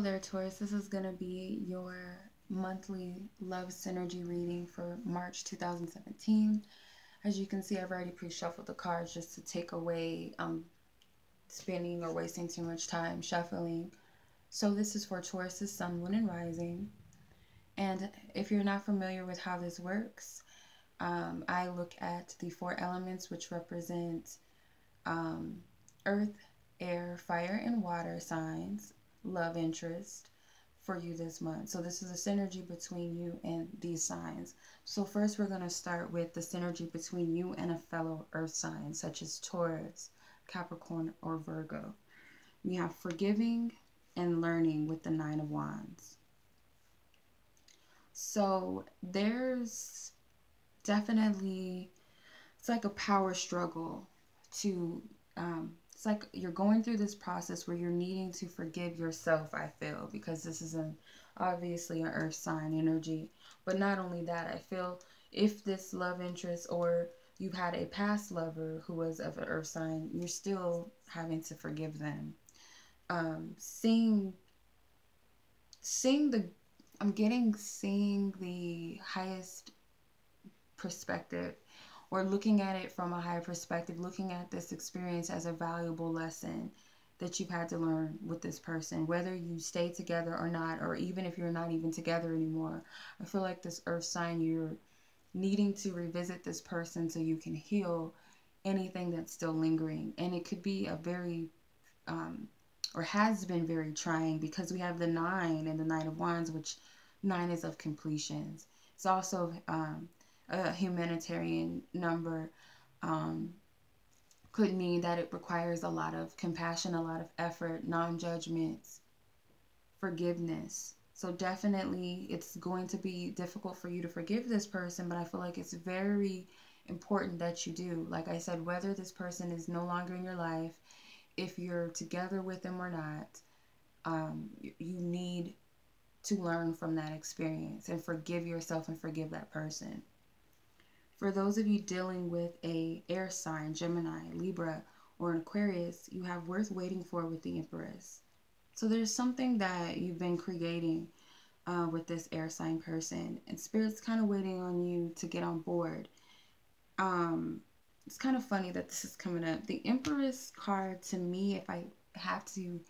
Hello there, Taurus. This is going to be your monthly love synergy reading for March 2017. As you can see, I've already pre-shuffled the cards just to take away um, spinning or wasting too much time shuffling. So this is for Taurus's Sun, Moon, and Rising. And if you're not familiar with how this works, um, I look at the four elements which represent um, earth, air, fire, and water signs love interest for you this month. So this is a synergy between you and these signs. So first we're going to start with the synergy between you and a fellow earth sign such as Taurus, Capricorn, or Virgo. We have forgiving and learning with the Nine of Wands. So there's definitely, it's like a power struggle to um, it's like you're going through this process where you're needing to forgive yourself, I feel, because this is an obviously an earth sign energy. But not only that, I feel if this love interest or you had a past lover who was of an earth sign, you're still having to forgive them. Um, seeing seeing the I'm getting seeing the highest perspective or looking at it from a higher perspective, looking at this experience as a valuable lesson that you've had to learn with this person, whether you stay together or not, or even if you're not even together anymore. I feel like this earth sign, you're needing to revisit this person so you can heal anything that's still lingering. And it could be a very, um, or has been very trying because we have the nine and the nine of wands, which nine is of completions. It's also um, a humanitarian number um, could mean that it requires a lot of compassion, a lot of effort, non judgment, forgiveness. So, definitely, it's going to be difficult for you to forgive this person, but I feel like it's very important that you do. Like I said, whether this person is no longer in your life, if you're together with them or not, um, you, you need to learn from that experience and forgive yourself and forgive that person. For those of you dealing with a air sign, Gemini, Libra, or an Aquarius, you have worth waiting for with the Empress. So there's something that you've been creating uh, with this air sign person, and Spirit's kind of waiting on you to get on board. Um, it's kind of funny that this is coming up. The Empress card, to me, if I have to,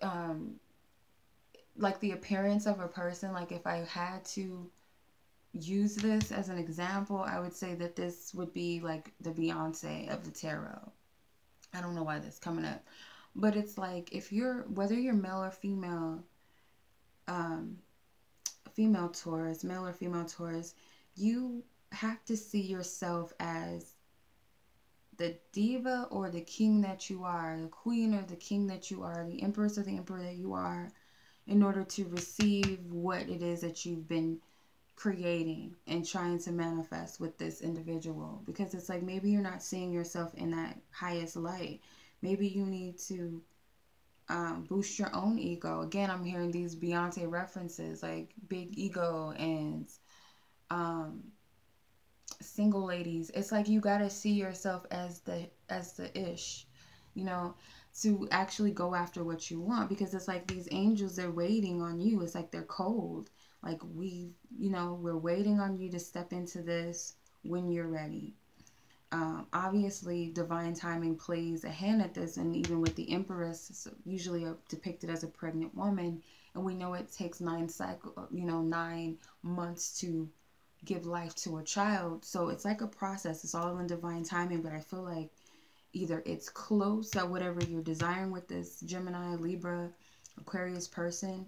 um, like the appearance of a person, like if I had to use this as an example, I would say that this would be like the Beyonce of the tarot. I don't know why that's coming up. But it's like if you're whether you're male or female, um female Taurus, male or female Taurus, you have to see yourself as the diva or the king that you are, the queen or the king that you are, the empress or the emperor that you are, in order to receive what it is that you've been creating and trying to manifest with this individual because it's like maybe you're not seeing yourself in that highest light. Maybe you need to um, boost your own ego. Again, I'm hearing these Beyonce references like big ego and um, single ladies. It's like you gotta see yourself as the as the ish, you know, to actually go after what you want because it's like these angels they're waiting on you. It's like they're cold like we, you know, we're waiting on you to step into this when you're ready. Um, obviously, divine timing plays a hand at this, and even with the empress, usually depicted as a pregnant woman, and we know it takes nine cycle, you know, nine months to give life to a child. So it's like a process. It's all in divine timing, but I feel like either it's close at whatever you're desiring with this Gemini, Libra, Aquarius person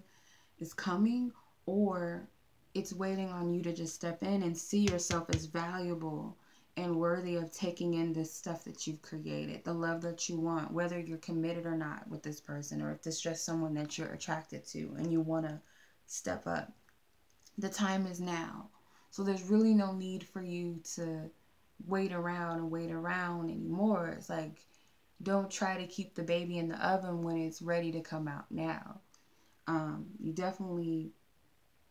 is coming, or it's waiting on you to just step in and see yourself as valuable and worthy of taking in this stuff that you've created, the love that you want, whether you're committed or not with this person, or if it's just someone that you're attracted to and you want to step up. The time is now. So there's really no need for you to wait around and wait around anymore. It's like, don't try to keep the baby in the oven when it's ready to come out now. Um, you definitely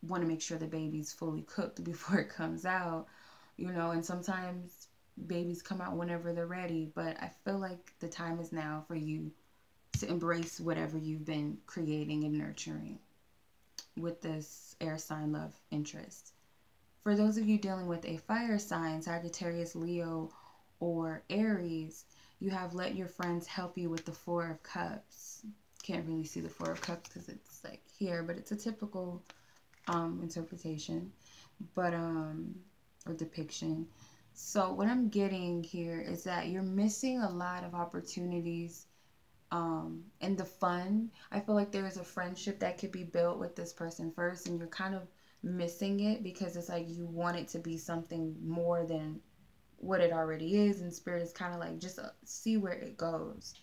want to make sure the baby's fully cooked before it comes out, you know, and sometimes babies come out whenever they're ready, but I feel like the time is now for you to embrace whatever you've been creating and nurturing with this air sign love interest. For those of you dealing with a fire sign, Sagittarius, Leo, or Aries, you have let your friends help you with the Four of Cups. Can't really see the Four of Cups because it's like here, but it's a typical um, interpretation, but um, or depiction. So what I'm getting here is that you're missing a lot of opportunities um, and the fun. I feel like there is a friendship that could be built with this person first, and you're kind of missing it because it's like you want it to be something more than what it already is. And spirit is kind of like just uh, see where it goes.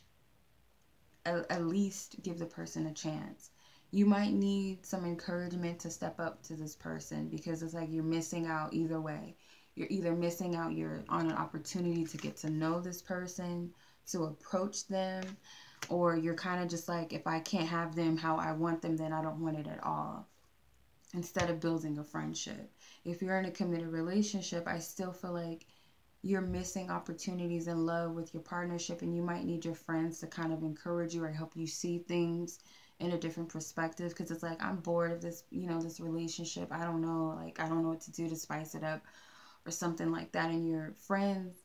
At, at least give the person a chance. You might need some encouragement to step up to this person because it's like you're missing out either way. You're either missing out, you're on an opportunity to get to know this person, to approach them, or you're kind of just like, if I can't have them how I want them, then I don't want it at all. Instead of building a friendship. If you're in a committed relationship, I still feel like you're missing opportunities in love with your partnership, and you might need your friends to kind of encourage you or help you see things in a different perspective because it's like I'm bored of this, you know, this relationship. I don't know, like I don't know what to do to spice it up or something like that. And your friends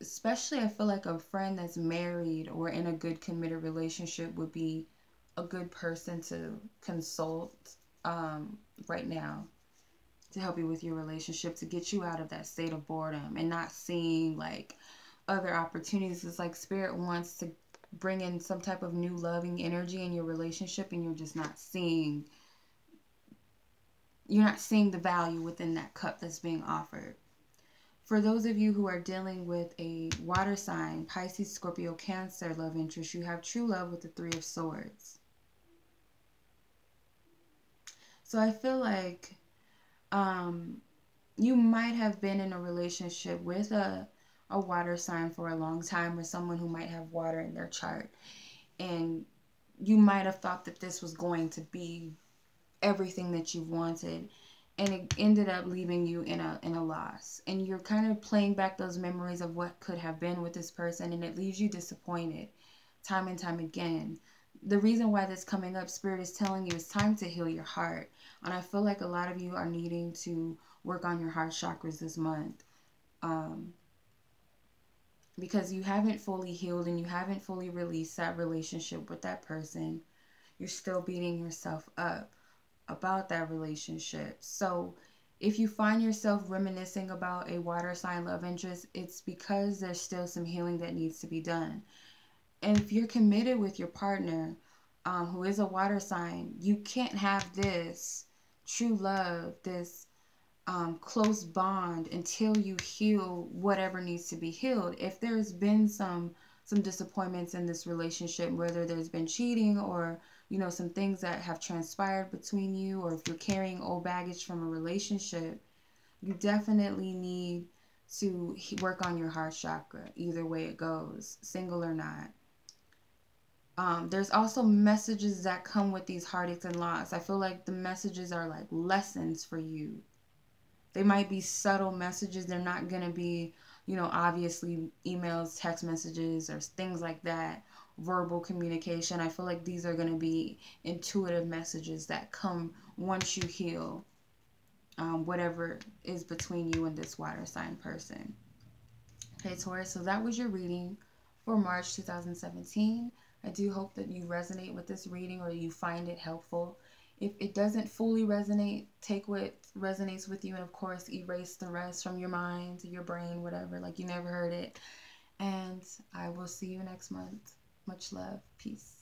especially I feel like a friend that's married or in a good committed relationship would be a good person to consult um, right now to help you with your relationship to get you out of that state of boredom and not seeing like other opportunities. It's like spirit wants to bring in some type of new loving energy in your relationship and you're just not seeing you're not seeing the value within that cup that's being offered. For those of you who are dealing with a water sign, Pisces, Scorpio, Cancer love interest, you have true love with the Three of Swords. So I feel like um, you might have been in a relationship with a, a water sign for a long time or someone who might have water in their chart. And you might have thought that this was going to be everything that you wanted and it ended up leaving you in a in a loss and you're kind of playing back those memories of what could have been with this person and it leaves you disappointed time and time again the reason why this coming up spirit is telling you it's time to heal your heart and i feel like a lot of you are needing to work on your heart chakras this month um, because you haven't fully healed and you haven't fully released that relationship with that person you're still beating yourself up about that relationship. So if you find yourself reminiscing about a water sign love interest, it's because there's still some healing that needs to be done. And if you're committed with your partner um, who is a water sign, you can't have this true love, this um, close bond until you heal whatever needs to be healed. If there's been some some disappointments in this relationship, whether there's been cheating or you know, some things that have transpired between you, or if you're carrying old baggage from a relationship, you definitely need to work on your heart chakra, either way it goes, single or not. Um, there's also messages that come with these heartaches and loss. I feel like the messages are like lessons for you. They might be subtle messages. They're not going to be, you know, obviously emails, text messages, or things like that verbal communication. I feel like these are going to be intuitive messages that come once you heal um, whatever is between you and this water sign person. Okay, Taurus, so that was your reading for March 2017. I do hope that you resonate with this reading or you find it helpful. If it doesn't fully resonate, take what resonates with you and, of course, erase the rest from your mind, your brain, whatever, like you never heard it. And I will see you next month. Much love. Peace.